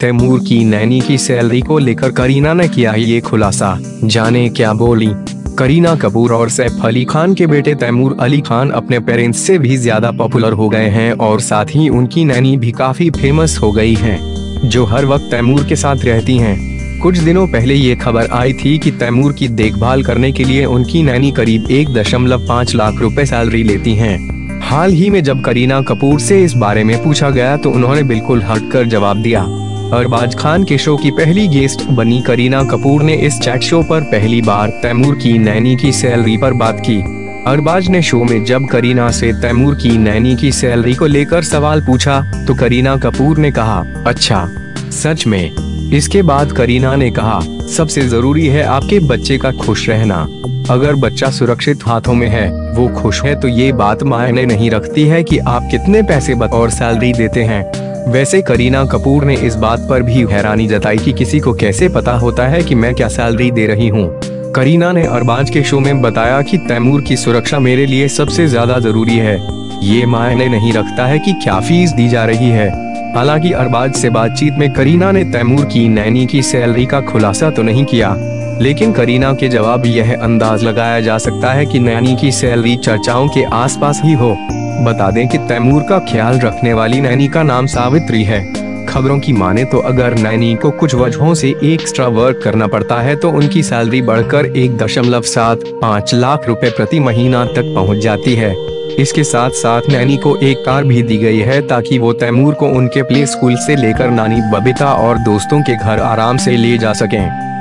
तैमूर की नैनी की सैलरी को लेकर करीना ने किया ये खुलासा। जाने क्या बोली? करीना कपूर और सैफ अली खान के बेटे तैमूर अली खान अपने पेरेंट्स से भी ज़्यादा पॉपुलर हो गए हैं और साथ ही उनकी नैनी भी काफ़ी फ़ेमस हो गई हैं, जो हर वक्त तैमूर के साथ रहती हैं। कुछ दिनों पहले ये खबर आई थी कि तैमूर की देखभाल करने के लिए उनकी नैनी करीब एक दशमलव पाँच लाख रुपए सैलरी लेती है। हाल ही में जब करीना कपूर से इस बारे में पूछा गया तो उन्होंने बिल्कुल हटकर जवाब दिया। अरबाज खान के शो की पहली गेस्ट बनी करीना कपूर ने इस चैट शो पर पहली बार तैमूर की नैनी की सैलरी पर बात की। अरबाज ने शो में जब करीना से तैमूर की नैनी की सैलरी को लेकर सवाल पूछा तो करीना कपूर ने कहा अच्छा सच में? इसके बाद करीना ने कहा, सबसे ज़रूरी है आपके बच्चे का खुश रहना। अगर बच्चा सुरक्षित हाथों में है, वो खुश है तो ये बात मायने नहीं रखती है कि आप कितने पैसे और सैलरी देते हैं। वैसे करीना कपूर ने इस बात पर भी हैरानी जताई कि किसी को कैसे पता होता है कि मैं क्या सैलरी दे रही हूँ। करीना ने अरबाज के शो में बताया कि तैमूर की सुरक्षा मेरे लिए सबसे ज़्यादा ज़रूरी है। ये मायने नहीं रखता है कि क्या फ़ीस दी जा रही है। हालाँकि अरबाज से बातचीत में करीना ने तैमूर की नैनी की सैलरी का खुलासा तो नहीं किया, लेकिन करीना के जवाब यह अंदाज लगाया जा सकता है कि नैनी की सैलरी चर्चाओं के आसपास ही हो। बता दें कि तैमूर का ख्याल रखने वाली नैनी का नाम सावित्री है। खबरों की माने तो अगर नैनी को कुछ वजहों से एक्स्ट्रा वर्क करना पड़ता है तो उनकी सैलरी बढ़कर एक दशमलव सात पाँच लाख रुपए प्रति महीना तक पहुँच जाती है। इसके साथ साथ नैनी को एक कार भी दी गई है, ताकि वो तैमूर को उनके प्ले स्कूल से लेकर नानी बबीता और दोस्तों के घर आराम से ले जा सकें।